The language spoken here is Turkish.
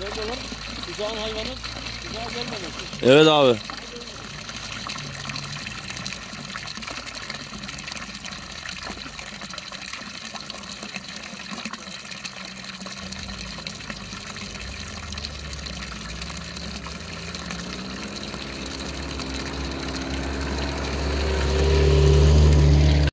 Önemli olan kucağın hayvanın kucağa gelmemesi. Evet abi.